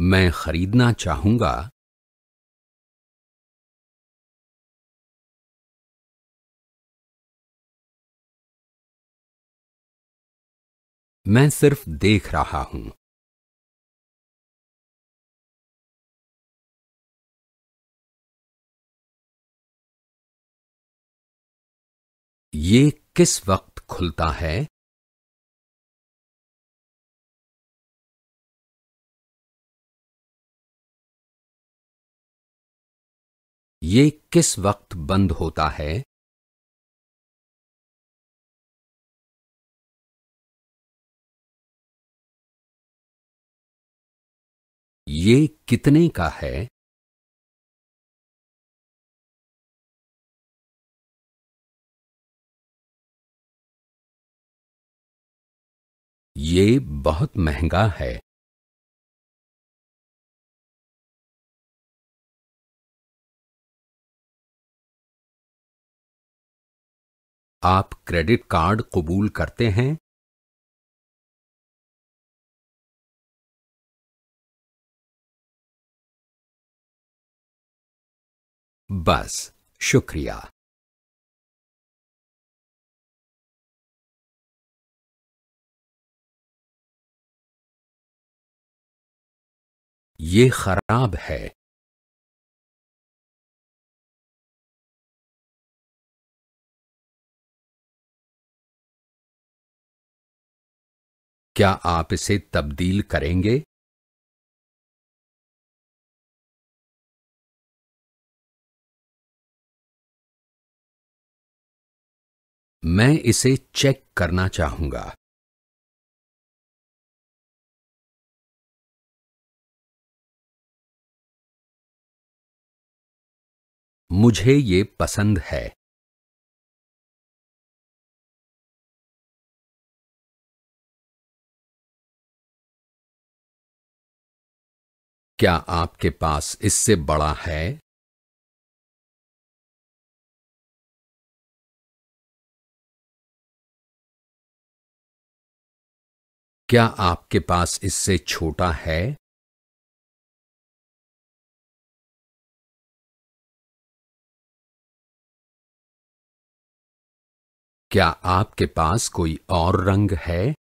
मैं खरीदना चाहूँगा। मैं सिर्फ़ देख रहा हूँ। ये किस वक्त खुलता है? ये किस वक्त बंद होता है? ये कितने का है? ये बहुत महँगा है। आप क्रेडिट कार्ड कबूल करते हैं? बस शुक्रिया। ये खराब है। क्या आप इसे तब्दील करेंगे? मैं इसे चेक करना चाहूँगा। मुझे ये पसंद है। क्या आपके पास इससे बड़ा है? क्या आपके पास इससे छोटा है? क्या आपके पास कोई और रंग है?